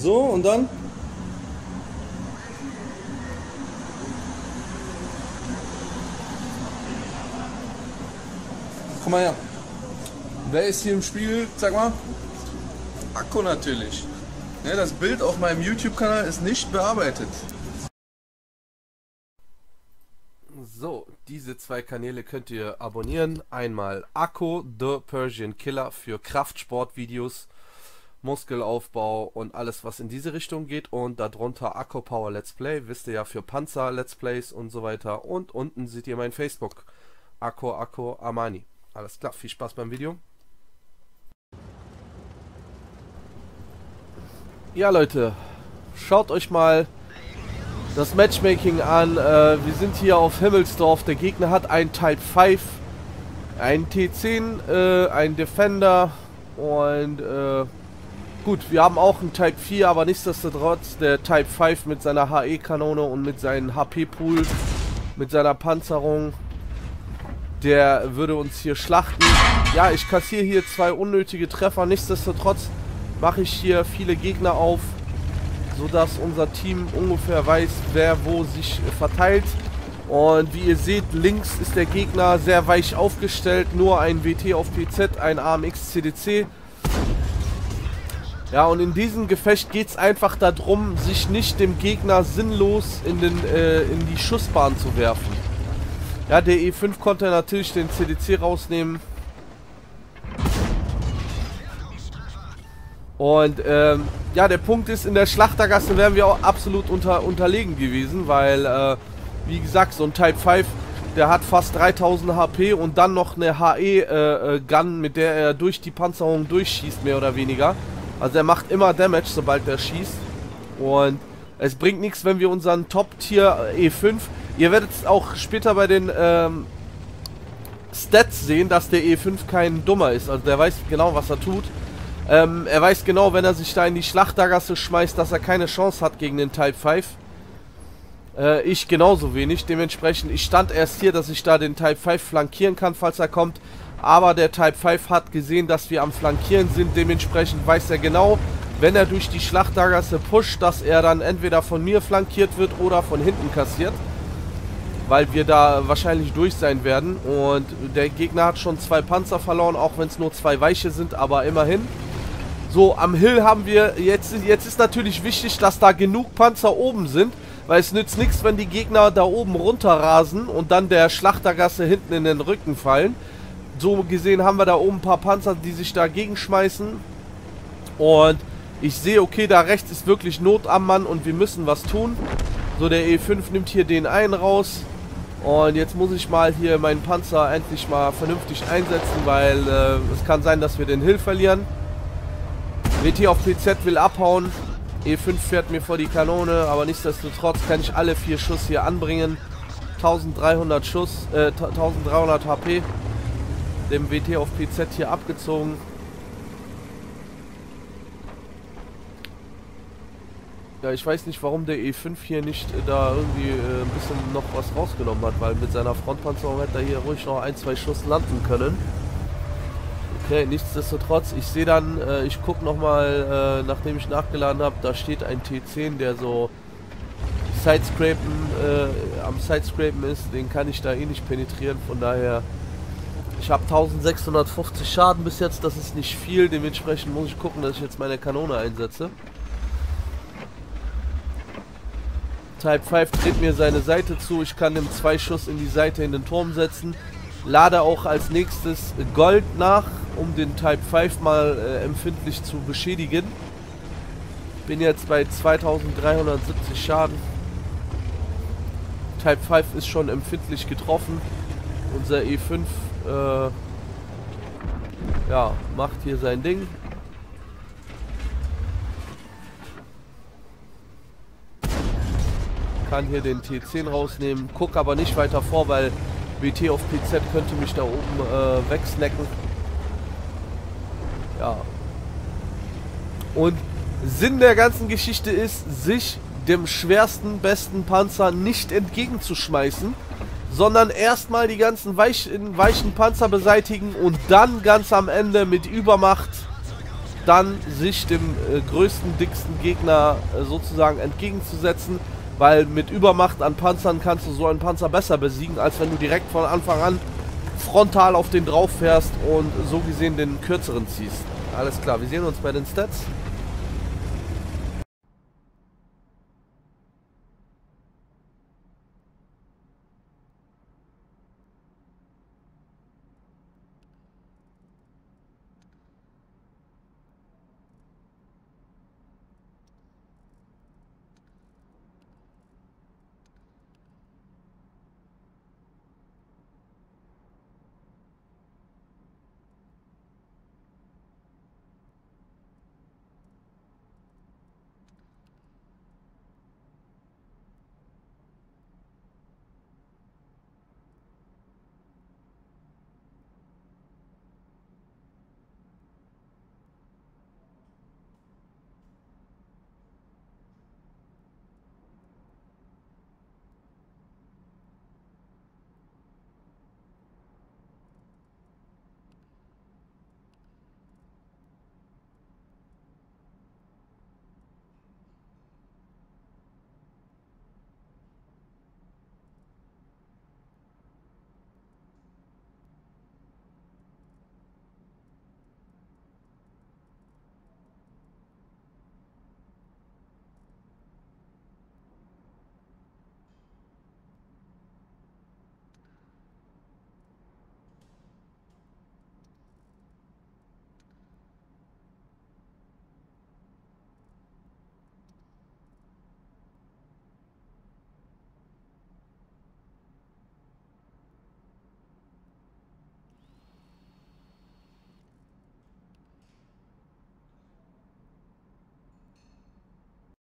So, und dann? Komm mal her. Wer ist hier im Spiegel? Sag mal. Akku natürlich. Ja, das Bild auf meinem YouTube-Kanal ist nicht bearbeitet. So, diese zwei Kanäle könnt ihr abonnieren. Einmal Akku, The Persian Killer für Kraftsportvideos, Muskelaufbau und alles, was in diese Richtung geht. Und darunter Akku Power Let's Play, wisst ihr ja, für Panzer Let's Plays und so weiter. Und unten seht ihr mein Facebook. Akku Akku Amani. Alles klar, viel Spaß beim Video. Ja Leute, schaut euch mal das Matchmaking an. Äh, wir sind hier auf Himmelsdorf. Der Gegner hat ein Type 5, ein T10, äh, ein Defender und äh, gut, wir haben auch einen Type 4, aber nichtsdestotrotz der Type 5 mit seiner HE-Kanone und mit seinem HP-Pool, mit seiner Panzerung, der würde uns hier schlachten. Ja, ich kassiere hier zwei unnötige Treffer, nichtsdestotrotz mache ich hier viele Gegner auf sodass unser Team ungefähr weiß, wer wo sich verteilt. Und wie ihr seht, links ist der Gegner sehr weich aufgestellt, nur ein WT auf PZ, ein AMX CDC. Ja, und in diesem Gefecht geht es einfach darum, sich nicht dem Gegner sinnlos in, den, äh, in die Schussbahn zu werfen. Ja, der E5 konnte natürlich den CDC rausnehmen. Und ähm, ja, der Punkt ist, in der Schlachtergasse wären wir auch absolut unter, unterlegen gewesen, weil, äh, wie gesagt, so ein Type 5, der hat fast 3000 HP und dann noch eine HE-Gun, äh, mit der er durch die Panzerung durchschießt, mehr oder weniger. Also er macht immer Damage, sobald er schießt. Und es bringt nichts, wenn wir unseren Top-Tier E5, ihr werdet es auch später bei den ähm, Stats sehen, dass der E5 kein Dummer ist. Also der weiß genau, was er tut. Ähm, er weiß genau, wenn er sich da in die Schlachtergasse schmeißt, dass er keine Chance hat gegen den Type 5. Äh, ich genauso wenig. Dementsprechend, ich stand erst hier, dass ich da den Type 5 flankieren kann, falls er kommt. Aber der Type 5 hat gesehen, dass wir am Flankieren sind. Dementsprechend weiß er genau, wenn er durch die Schlachtergasse pusht, dass er dann entweder von mir flankiert wird oder von hinten kassiert. Weil wir da wahrscheinlich durch sein werden. Und der Gegner hat schon zwei Panzer verloren, auch wenn es nur zwei Weiche sind, aber immerhin. So, am Hill haben wir, jetzt, jetzt ist natürlich wichtig, dass da genug Panzer oben sind, weil es nützt nichts, wenn die Gegner da oben runterrasen und dann der Schlachtergasse hinten in den Rücken fallen. So gesehen haben wir da oben ein paar Panzer, die sich dagegen schmeißen. Und ich sehe, okay, da rechts ist wirklich Not am Mann und wir müssen was tun. So, der E5 nimmt hier den einen raus. Und jetzt muss ich mal hier meinen Panzer endlich mal vernünftig einsetzen, weil äh, es kann sein, dass wir den Hill verlieren. WT auf PZ will abhauen. E5 fährt mir vor die Kanone, aber nichtsdestotrotz kann ich alle vier Schuss hier anbringen. 1300 Schuss, äh, 1300 HP. Dem WT auf PZ hier abgezogen. Ja, ich weiß nicht, warum der E5 hier nicht äh, da irgendwie äh, ein bisschen noch was rausgenommen hat, weil mit seiner Frontpanzerung hätte er hier ruhig noch ein, zwei Schuss landen können. Okay, nichtsdestotrotz, ich sehe dann, äh, ich gucke nochmal, äh, nachdem ich nachgeladen habe, da steht ein T10, der so Sidescrapen, äh, am Sidescrapen ist, den kann ich da eh nicht penetrieren, von daher, ich habe 1650 Schaden bis jetzt, das ist nicht viel, dementsprechend muss ich gucken, dass ich jetzt meine Kanone einsetze. Type 5 dreht mir seine Seite zu, ich kann ihm zwei Schuss in die Seite in den Turm setzen. Lade auch als nächstes Gold nach, um den Type 5 mal äh, empfindlich zu beschädigen. Bin jetzt bei 2370 Schaden. Type 5 ist schon empfindlich getroffen. Unser E5 äh, ja, macht hier sein Ding. Kann hier den T10 rausnehmen. Guck aber nicht weiter vor, weil WT auf PZ könnte mich da oben äh, wegsnacken. Ja. Und Sinn der ganzen Geschichte ist, sich dem schwersten, besten Panzer nicht entgegenzuschmeißen, sondern erstmal die ganzen weich, weichen Panzer beseitigen und dann ganz am Ende mit Übermacht dann sich dem äh, größten, dicksten Gegner äh, sozusagen entgegenzusetzen, weil mit Übermacht an Panzern kannst du so einen Panzer besser besiegen, als wenn du direkt von Anfang an frontal auf den drauf fährst und so gesehen den kürzeren ziehst. Alles klar, wir sehen uns bei den Stats.